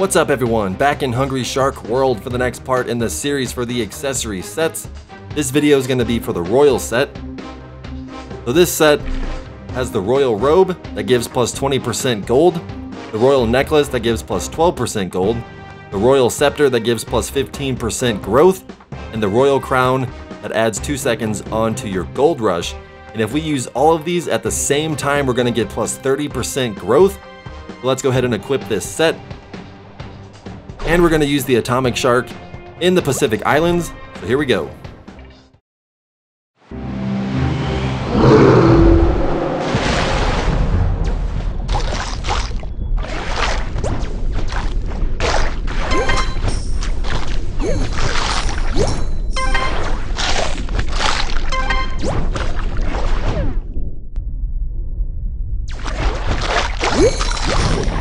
What's up everyone, back in Hungry Shark World for the next part in the series for the accessory sets. This video is going to be for the Royal set. So this set has the Royal Robe that gives plus 20% gold, the Royal Necklace that gives plus 12% gold, the Royal Scepter that gives plus 15% growth, and the Royal Crown that adds 2 seconds onto your Gold Rush. And if we use all of these at the same time, we're going to get plus 30% growth. So let's go ahead and equip this set and we're going to use the Atomic Shark in the Pacific Islands. So here we go. Yeah.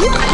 Yes.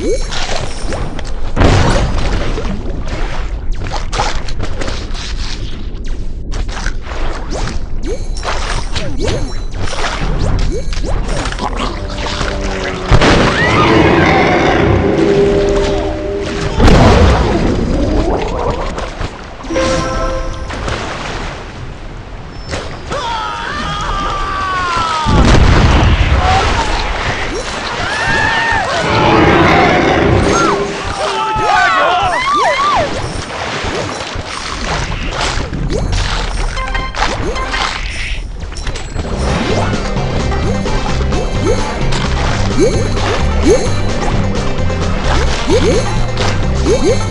Woo! Huh?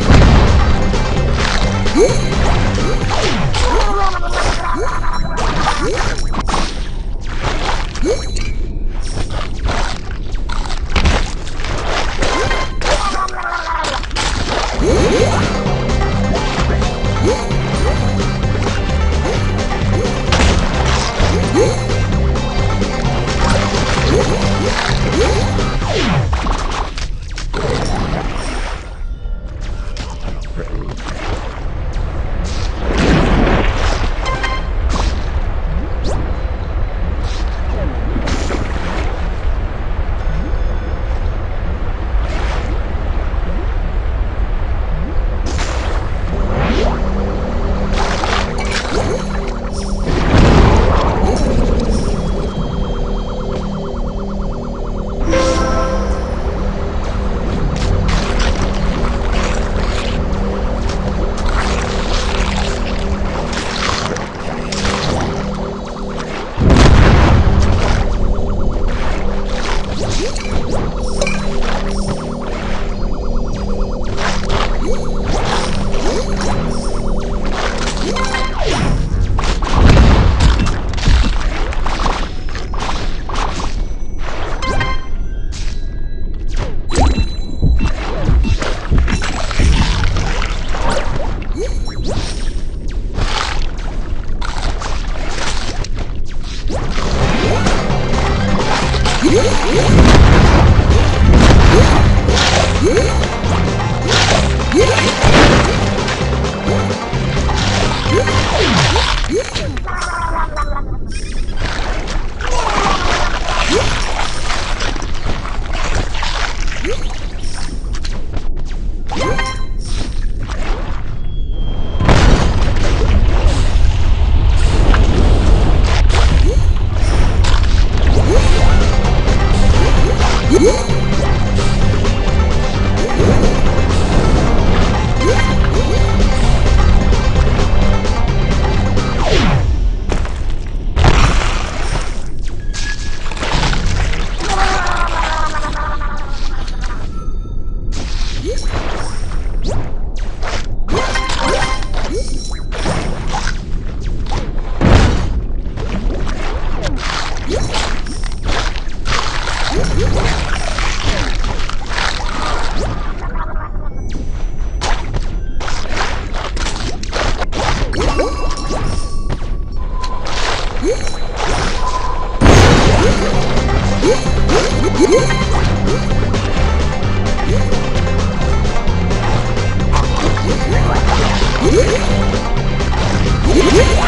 Woo!